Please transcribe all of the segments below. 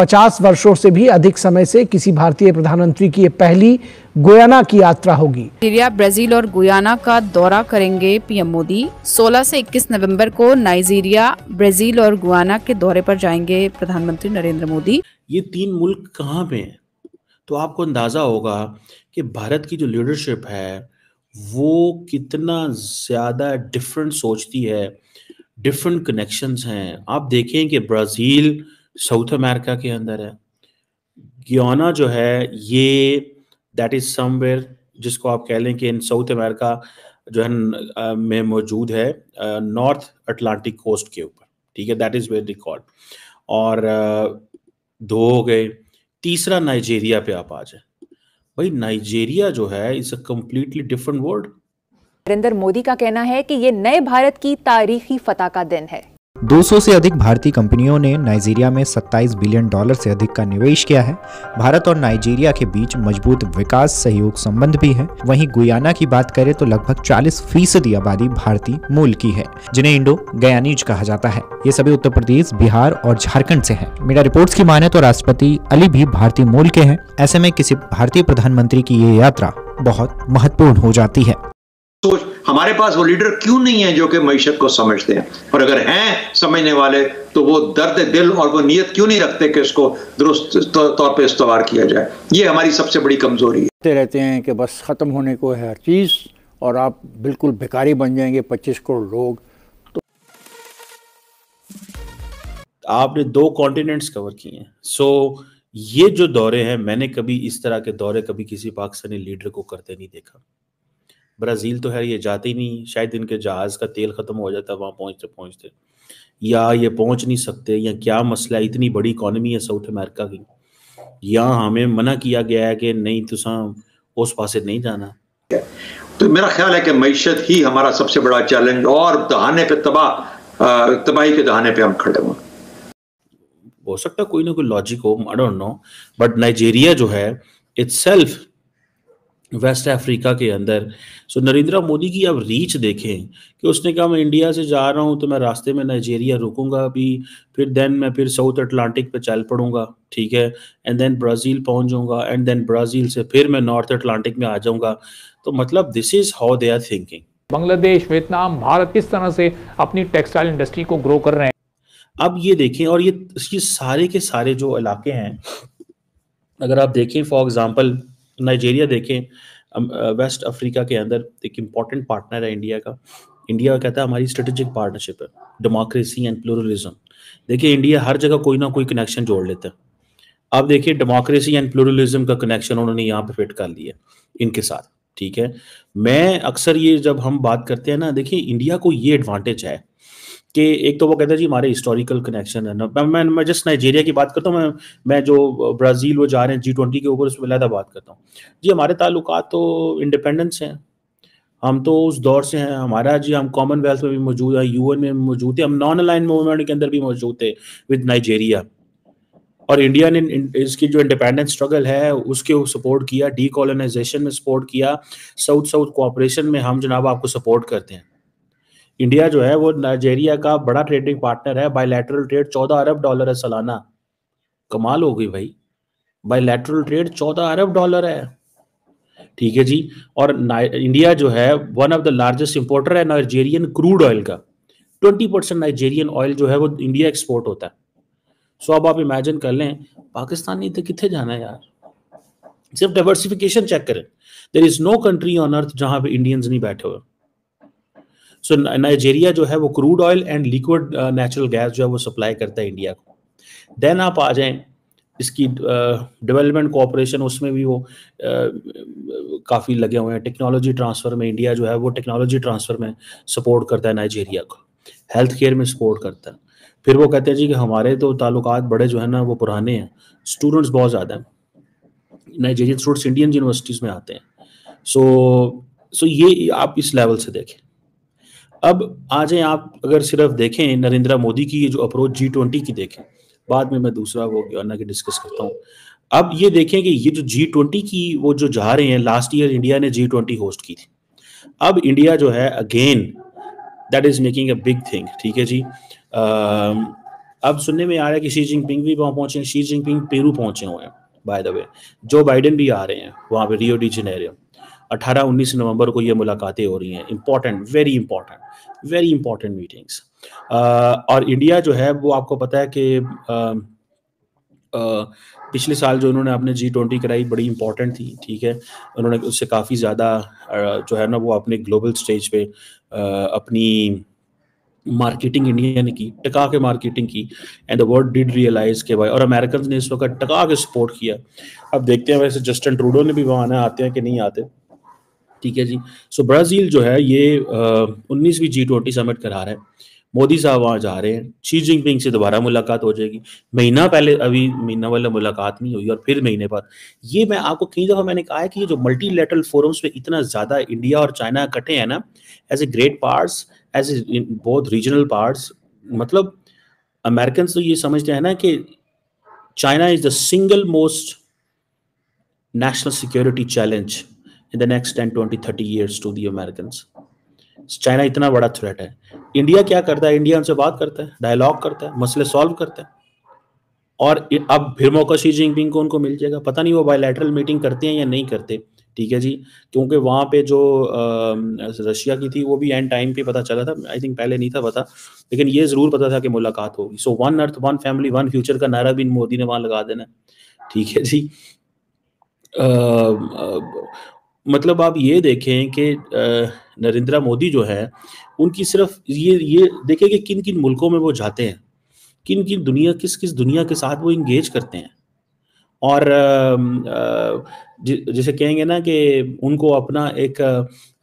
पचास वर्षों से भी अधिक समय से किसी भारतीय प्रधानमंत्री की ये पहली गुयाना की यात्रा होगी। नाइजीरिया ब्राज़ील और गुयाना का दौरा करेंगे पीएम मोदी। 16 से 21 नवंबर को नाइजीरिया ब्राज़ील और गुयाना के दौरे पर जाएँगे प्रधानमंत्री नरेंद्र मोदी। ये तीन मुल्क कहाँ पे हैं? तो आपको अंदाज़ा होगा कि भारत की जो लीडरशिप है वो कितना ज़्यादा डिफरेंट सोचती है डिफरेंट कनेक्शंस हैं। आप देखें कि ब्राज़ील साउथ अमेरिका के अंदर है। गियाना जो है, ये दैट इज़ समवेयर जिसको आप कह लें कि इन साउथ अमेरिका जो है में मौजूद है नॉर्थ अटलांटिक कोस्ट के ऊपर, ठीक है? दैट इज़ वेयर रिकॉर्ड और दो हो गए। तीसरा नाइजेरिया पे आप आ जाए। भाई, नाइजेरिया जो है is a completely different world Narendra, Modi का कहना है कि ये नए भारत की तारीखी फतह का दिन है। 200 से अधिक भारतीय कंपनियों ने नाइजीरिया में 27 बिलियन डॉलर से अधिक का निवेश किया है। भारत और नाइजीरिया के बीच मज़बूत विकास सहयोग संबंध भी है। वहीं गुयाना की बात करें तो लगभग 40 फ़ीसदी आबादी भारतीय मूल की है, जिन्हें इंडो गयानीज कहा जाता है। ये सभी उत्तर प्रदेश, बिहार और झारखंड से हैं। मीडिया रिपोर्ट्स की माने तो राष्ट्रपति अली भी भारतीय मूल के हैं। ऐसे में किसी भारतीय प्रधानमंत्री की ये यात्रा बहुत महत्वपूर्ण हो जाती है। हमारे पास वो लीडर क्यों नहीं है जो कि मीशत को समझते हैं? और अगर हैं समझने वाले तो वो दर्द दिल और वो नीयत क्यों नहीं रखते कि उसको दुरुस्त तौर पे इस्तेवाल किया जाए? ये हमारी सबसे बड़ी कमज़ोरी है। रहते हैं कि बस ख़त्म होने को है हर चीज़ और आप बिल्कुल बेकारी बन जाएँगे पच्चीस करोड़ लोग। तो आपने दो कॉन्टिनेंट्स कवर किए हैं। सो ये जो दौरे हैं मैंने कभी इस तरह के दौरे कभी किसी पाकिस्तानी लीडर को करते नहीं देखा। ब्राज़ील तो है ये जाते ही नहीं शायद इनके जहाज़ का तेल ख़त्म हो जाता है वहाँ पहुँचते पहुँचते। या ये पहुँच नहीं सकते या क्या मसला है इतनी बड़ी इकॉनमी है साउथ अमेरिका की। या हमें मना किया गया है कि नहीं तुसा उस पास नहीं जाना। तो मेरा ख्याल है कि मीशत ही हमारा सबसे बड़ा चैलेंज और दहाने पे तबाह तबाही के दहाने पे हम खड़े हुए हो सकता है कोई ना कोई लॉजिक हो I don't know but Nigeria जो है इट्सेल्फ वेस्ट अफ्रीका के अंदर। सो नरेंद्र मोदी की अब रीच देखें कि उसने कहा मैं इंडिया से जा रहा हूँ तो मैं रास्ते में नाइजीरिया रुकूँगा अभी फिर देन मैं फिर साउथ अटलांटिक पे चल पड़ूँगा ठीक है? एंड देन ब्राज़ील पहुँच जाऊँगा एंड देन ब्राज़ील से फिर मैं नॉर्थ अटलांटिक में आ जाऊँगा। तो मतलब this is how they are thinking Bangladesh Vietnam Bharat किस तरह से अपनी टेक्सटाइल इंडस्ट्री को ग्रो कर रहे हैं? अब ये देखें और ये ये सारे के सारे जो इलाके हैं अगर आप देखें फॉर एग्ज़ाम्पल नाइजेरिया देखें वेस्ट अफ्रीका के अंदर एक इंपॉर्टेंट पार्टनर है इंडिया का। इंडिया कहता है हमारी स्ट्रेटेजिक पार्टनरशिप है डेमोक्रेसी एंड प्लूरलिज्म देखिए इंडिया हर जगह कोई ना कोई कनेक्शन जोड़ लेता है। अब देखिए डेमोक्रेसी एंड प्लूरलिज्म का कनेक्शन उन्होंने यहाँ पे फिट कर लिया इनके साथ, ठीक है? मैं अक्सर ये जब हम बात करते हैं ना, देखिए इंडिया को ये एडवांटेज है कि एक तो वो कहते हैं, जी, हमारे हिस्टोरिकल कनेक्शन है ना। मैं मैं जस्ट नाइजीरिया की बात करता हूँ, मैं मैं जो ब्राज़ील वो जा रहे हैं जी ट्वेंटी के ऊपर उस पर लहदा बात करता हूँ। जी, हमारे ताल्लुक तो इंडिपेंडेंस हैं। हम तो उस दौर से हैं। हमारा, जी, हम कॉमनवेल्थ में भी मौजूद हैं यूएन में मौजूद थे, हम नॉन अलाइन मूवमेंट के अंदर भी मौजूद थे विद नाइजेरिया और इंडिया ने इसकी जो इंडिपेंडेंस स्ट्रगल है, उसके सपोर्ट किया डी में सपोर्ट किया। साउथ साउथ कोऑपरेशन में हम जनाब आपको सपोर्ट करते हैं। इंडिया जो है, वो नाइजेरिया का बड़ा ट्रेडिंग पार्टनर है बायलैटरल ट्रेड चौदह अरब डॉलर है सालाना। कमाल हो गई भाई। बायलैटरल ट्रेड चौदह अरब डॉलर है। ठीक है जी। और इंडिया जो है one of the largest importer है नाइजेरियन क्रूड ऑयल का। ट्वेंटी परसेंट नाइजेरियन ऑयल जो है, वो इंडिया एक्सपोर्ट होता है। सो अब आप इमेजिन कर लें, पाकिस्तान नहीं तो कितने जाना है यार? सिर्फ़ डाइवर्सिफिकेशन चेक करें। There is no country on earth जहाँ पे इंडियंस नहीं बैठे हुए। सो नाइजेरिया जो है वो crude oil and liquid natural gas जो है वो सप्लाई करता है इंडिया को। देन आप आ जाएँ इसकी डेवलपमेंट uh, कोऑपरेशन उसमें भी वो uh, काफ़ी लगे हुए हैं। टेक्नोलॉजी ट्रांसफ़र में इंडिया जो है वो टेक्नोलॉजी ट्रांसफ़र में सपोर्ट करता है नाइजेरिया को। हेल्थ केयर में सपोर्ट करता है। फिर वो कहते हैं जी कि हमारे तो ताल्लुक बड़े जो है ना वो पुराने हैं। स्टूडेंट्स बहुत ज़्यादा हैं। नाइजेरियन स्टूडेंट्स इंडियन यूनिवर्सिटीज़ में आते हैं। सो so, सो so ये आप इस लेवल से देखें। अब आ जाए आप अगर सिर्फ़ देखें नरेंद्र मोदी की ये जो अप्रोच जी ट्वेंटी की देखें बाद में मैं दूसरा वो की डिस्कस करता हूँ। अब ये देखें कि ये जो जी ट्वेंटी की वो जो जा रहे हैं लास्ट ईयर इंडिया ने जी ट्वेंटी होस्ट की थी। अब इंडिया जो है again that is making a big thing ठीक है जी? आ, अब सुनने में आ रहा है कि शी जिनपिंग भी वहाँ पहुँचे शी जिनपिंग पेरू पहुँचे हुए हैं by the way Joe Biden भी आ रहे हैं वहाँ पे रियो डी जेनेरियो अठारह उन्नीस नवंबर को ये मुलाकातें हो रही हैं। Important very important very important meetings और इंडिया जो है, वो आपको पता है कि पिछले साल जो उन्होंने अपने जी ट्वेंटी कराई, बड़ी इंपॉर्टेंट थी, ठीक है? उन्होंने उससे काफ़ी ज़्यादा जो है ना, वो अपने ग्लोबल स्टेज पे अपनी मार्केटिंग इंडिया ने की, टका के मार्केटिंग की and the world did realise के भाई, और अमेरिकन ने इस वक्त टका के सपोर्ट किया। अब देखते हैं, वैसे जस्टिन ट्रूडो ने भी वहाँ आते हैं कि नहीं आते? ठीक है जी। सो ब्राज़ील जो है, ये उन्नीसवीं जी ट्वेंटी समिट करा रहा है। मोदी साहब वहाँ जा रहे हैं। शी जिनपिंग से दोबारा मुलाकात हो जाएगी। महीना पहले, अभी महीना वाला मुलाकात नहीं हुई और फिर महीने बाद। ये मैं आपको कई दफ़ा मैंने कहा है कि ये जो मल्टी लेटरल फोरम्स पे इतना ज़्यादा इंडिया और चाइना इकट्ठे हैं ना as a great parts as a बहुत रीजनल पार्ट्स मतलब अमेरिकन तो ये समझते हैं ना कि China is the single most national security challenge in the next ten twenty thirty years to the American China इतना बड़ा थ्रेट है। इंडिया क्या करता है? इंडिया उनसे बात करता है डायलॉग करता है, मसले सॉल्व करता है। और अब फिर मौका शी जिनपिंग को उनको मिल जाएगा। पता नहीं वो बायोलैटरल मीटिंग करते हैं या नहीं करते। ठीक है जी? क्योंकि वहाँ पे जो रशिया की थी, वो भी एंड टाइम पे पता चला था। आई थिंक पहले नहीं था पता। लेकिन ये ज़रूर पता था कि मुलाकात होगी। So one earth one family one future का नारा भी मोदी ने वहाँ लगा देना। ठीक है जी? मतलब आप ये देखें कि नरेंद्र मोदी जो है, उनकी सिर्फ़ ये ये देखें कि किन किन मुल्कों में वो जाते हैं किन किन दुनिया किस किस दुनिया के साथ वो इंगेज करते हैं। और जैसे कहेंगे ना कि उनको अपना एक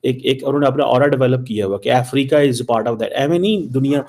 एक एक, उन्होंने अपना और डेवलप किया हुआ कि Africa is part of that um नहीं, दुनिया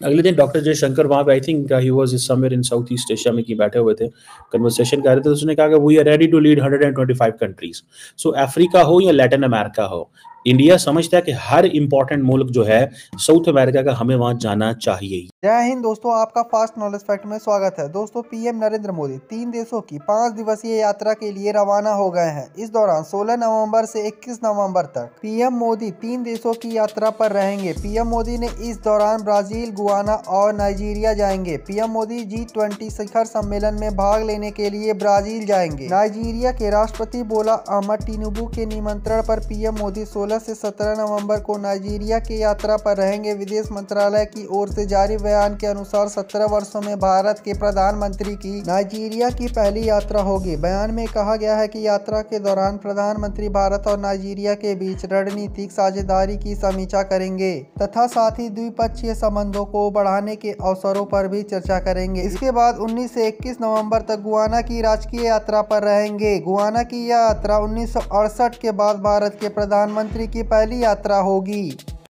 अगले दिन डॉक्टर जयशंकर वहाँ पे I think he was somewhere in South East Asia में की बैठे हुए थे। कन्वर्सेशन कर रहे थे तो उसने कहा कि we are ready to lead 125 countries so Africa हो या लैटिन अमेरिका हो इंडिया समझता है कि हर इंपॉर्टेंट मुल्क जो है साउथ अमेरिका का हमें वहाँ जाना चाहिए। जय हिंद दोस्तों, आपका फास्ट नॉलेज फैक्ट में स्वागत है। दोस्तों पीएम नरेंद्र मोदी, तीन देशों की पाँच दिवसीय यात्रा के लिए रवाना हो गए हैं। इस दौरान 16 नवंबर से 21 नवंबर तक पीएम मोदी तीन देशों की यात्रा पर रहेंगे। पीएम मोदी ने इस दौरान ब्राज़ील, गुआना और नाइजीरिया जाएँगे। पीएम मोदी जी ट्वेंटी शिखर सम्मेलन में भाग लेने के लिए ब्राज़ील जाएँगे। नाइजीरिया के राष्ट्रपति बोला अहमद टिनुबू के निमंत्रण पर पीएम मोदी सोलह 16 से 17 नवंबर को नाइजीरिया की यात्रा पर रहेंगे। विदेश मंत्रालय की ओर से जारी बयान के अनुसार 17 वर्षों में भारत के प्रधानमंत्री की नाइजीरिया की पहली यात्रा होगी। बयान में कहा गया है कि यात्रा के दौरान प्रधानमंत्री भारत और नाइजीरिया के बीच रणनीतिक साझेदारी की समीक्षा करेंगे तथा साथ ही द्विपक्षीय संबंधों को बढ़ाने के अवसरों पर भी चर्चा करेंगे। इसके बाद 19 से 21 नवंबर तक गुआना की राजकीय यात्रा पर रहेंगे। गुआना की यह यात्रा उन्नीस सौ अड़सठ के बाद भारत के प्रधानमंत्री की पहली यात्रा होगी।